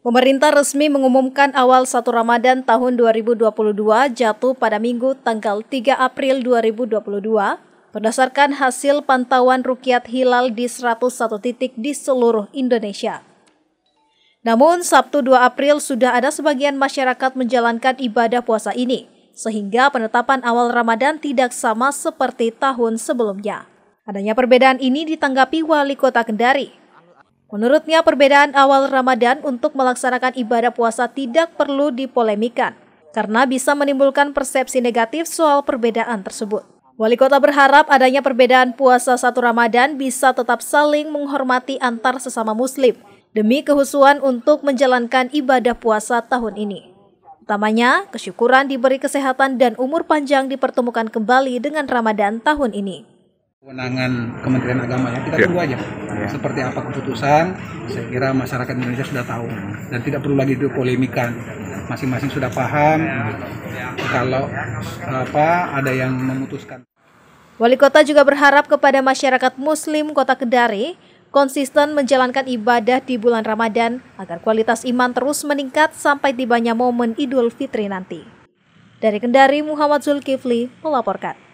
Pemerintah resmi mengumumkan awal satu Ramadan tahun 2022 jatuh pada Minggu tanggal 3 April 2022 berdasarkan hasil pantauan rukiat hilal di 101 titik di seluruh Indonesia. Namun Sabtu 2 April sudah ada sebagian masyarakat menjalankan ibadah puasa ini, sehingga penetapan awal Ramadan tidak sama seperti tahun sebelumnya. Adanya perbedaan ini ditanggapi Wali Kota Kendari, Menurutnya perbedaan awal Ramadan untuk melaksanakan ibadah puasa tidak perlu dipolemikan karena bisa menimbulkan persepsi negatif soal perbedaan tersebut. Wali kota berharap adanya perbedaan puasa satu Ramadan bisa tetap saling menghormati antar sesama muslim demi kehusuan untuk menjalankan ibadah puasa tahun ini. Utamanya, kesyukuran diberi kesehatan dan umur panjang dipertemukan kembali dengan Ramadan tahun ini. Kewenangan Kementerian Agama ya kita ya. tunggu aja ya. seperti apa keputusan. Saya kira masyarakat Indonesia sudah tahu dan tidak perlu lagi dipolemikan. Masing-masing sudah paham kalau apa ada yang memutuskan. Wali kota juga berharap kepada masyarakat Muslim Kota Kendari konsisten menjalankan ibadah di bulan Ramadan agar kualitas iman terus meningkat sampai tibanya momen Idul Fitri nanti. Dari Kendari, Muhammad Zulkifli melaporkan.